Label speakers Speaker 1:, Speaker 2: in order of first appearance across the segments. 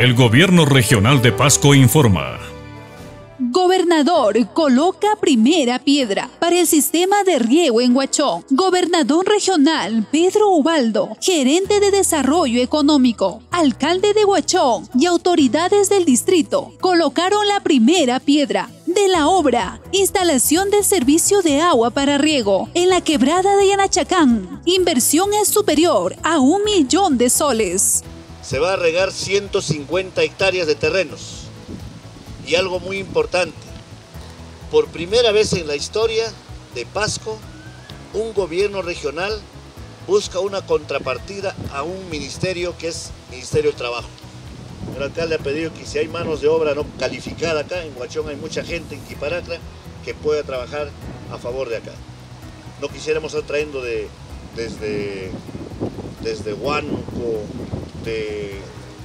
Speaker 1: El gobierno regional de Pasco informa.
Speaker 2: Gobernador coloca primera piedra para el sistema de riego en Huachón. Gobernador regional Pedro Ubaldo, gerente de desarrollo económico, alcalde de Huachón y autoridades del distrito colocaron la primera piedra de la obra, instalación del servicio de agua para riego en la quebrada de Yanachacán. Inversión es superior a un millón de soles.
Speaker 3: Se va a regar 150 hectáreas de terrenos y algo muy importante, por primera vez en la historia de Pasco, un gobierno regional busca una contrapartida a un ministerio que es Ministerio del Trabajo. El alcalde ha pedido que si hay manos de obra no calificada acá, en Huachón hay mucha gente, en Quiparacra, que pueda trabajar a favor de acá. No quisiéramos estar trayendo de, desde, desde Huánuco, de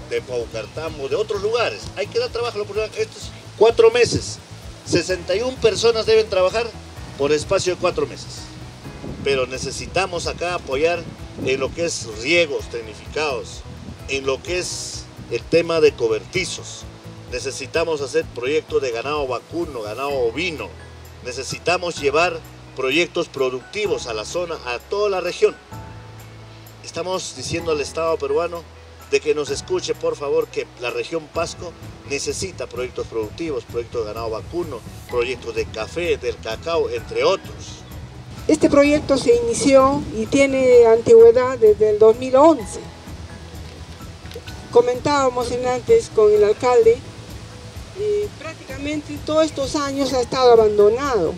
Speaker 3: de Paucartambo, de otros lugares. Hay que dar trabajo a la oportunidad. Estos cuatro meses, 61 personas deben trabajar por espacio de cuatro meses. Pero necesitamos acá apoyar en lo que es riegos tecnificados, en lo que es el tema de cobertizos. Necesitamos hacer proyectos de ganado vacuno, ganado ovino. Necesitamos llevar proyectos productivos a la zona, a toda la región. Estamos diciendo al Estado peruano de que nos escuche, por favor, que la región Pasco necesita proyectos productivos, proyectos de ganado vacuno, proyectos de café, del cacao, entre otros.
Speaker 4: Este proyecto se inició y tiene antigüedad desde el 2011. Comentábamos antes con el alcalde, y prácticamente todos estos años ha estado abandonado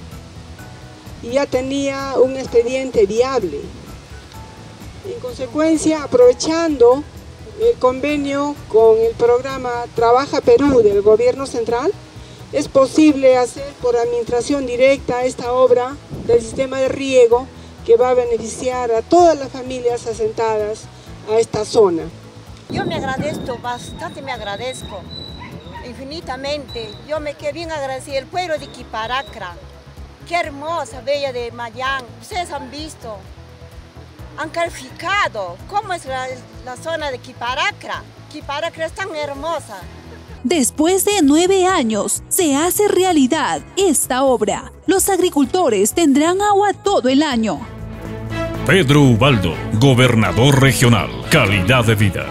Speaker 4: y ya tenía un expediente viable. En consecuencia, aprovechando el convenio con el programa Trabaja Perú del gobierno central, es posible hacer por administración directa esta obra del sistema de riego que va a beneficiar a todas las familias asentadas a esta zona.
Speaker 5: Yo me agradezco, bastante me agradezco, infinitamente. Yo me quedé bien agradecido, el pueblo de Quiparacra. Qué hermosa, bella de Mayán. Ustedes han visto, han calificado cómo es la, zona de Quiparacra. Quiparacra es tan hermosa.
Speaker 2: Después de nueve años, se hace realidad esta obra. Los agricultores tendrán agua todo el año.
Speaker 1: Pedro Ubaldo, gobernador regional. Calidad de vida.